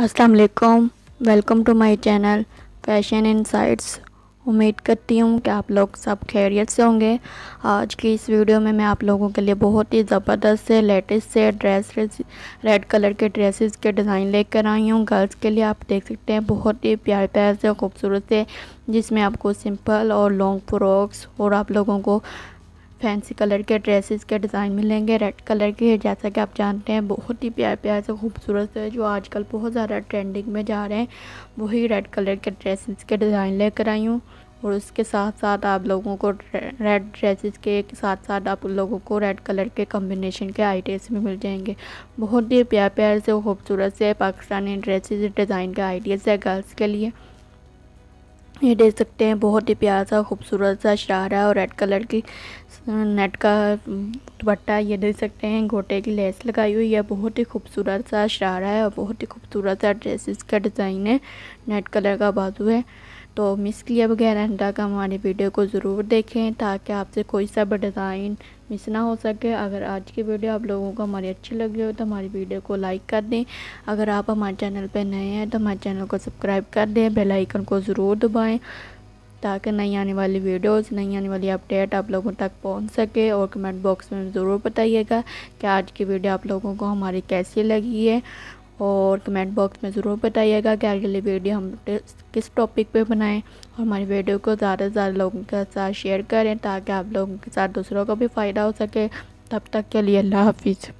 अस्सलाम वालेकुम welcome to my channel fashion insights उम्मीद करती हूँ कि आप लोग सब खैरियत से होंगे। आज की इस वीडियो में मैं आप लोगों के लिए बहुत ही ज़बरदस्त से लेटेस्ट से ड्रेस रेड कलर के ड्रेसेस के डिज़ाइन लेकर आई हूँ। गर्ल्स के लिए आप देख सकते हैं बहुत ही प्यारे प्यार से खूबसूरत से, जिसमें आपको सिंपल और लॉन्ग फ्रॉक्स और आप लोगों को फैंसी कलर के ड्रेसेस के डिज़ाइन मिलेंगे रेड कलर के। जैसा कि आप जानते हैं, बहुत ही प्यार प्यार से खूबसूरत जो आजकल बहुत ज़्यादा ट्रेंडिंग में जा रहे हैं। वही रेड कलर के ड्रेसेस के डिज़ाइन लेकर आई हूँ। और उसके साथ साथ आप लोगों को रेड ड्रेसेस के साथ साथ आप लोगों को रेड कलर के कम्बिनेशन के आइडियाज़ भी मिल जाएँगे। बहुत ही प्यार प्यार से, खूबसूरत से पाकिस्तानी ड्रेसेस डिज़ाइन के आइडियाज़ है गर्ल्स के लिए। ये देख सकते हैं, बहुत ही प्यारा सा खूबसूरत सा शरारा और रेड कलर की नेट का दुपट्टा ये देख सकते हैं घोटे की लेस लगाई हुई है, बहुत ही खूबसूरत सा शरारा है और बहुत ही खूबसूरत सा ड्रेसेस का डिज़ाइन है, नेट कलर का बाजू है। तो मिस किया बगैर अंडा का हमारी वीडियो को ज़रूर देखें ताकि आपसे कोई सा भी डिज़ाइन मिस ना हो सके। अगर आज की वीडियो आप लोगों को हमारी अच्छी लगी हो तो हमारी वीडियो को लाइक कर दें। अगर आप हमारे चैनल पर नए हैं तो हमारे चैनल को सब्सक्राइब कर दें। बेल आइकन को ज़रूर दबाएँ ताकि नई आने वाली वीडियोस, नई आने वाली अपडेट आप लोगों तक पहुँच सके। और कमेंट बॉक्स में ज़रूर बताइएगा कि आज की वीडियो आप लोगों को हमारी कैसी लगी है। और कमेंट बॉक्स में ज़रूर बताइएगा कि अगली वीडियो हम किस टॉपिक पे बनाएँ और हमारी वीडियो को ज़्यादा से ज़्यादा लोगों के साथ शेयर करें ताकि आप लोगों के साथ दूसरों को भी फ़ायदा हो सके। तब तक के लिए अल्लाह हाफिज़।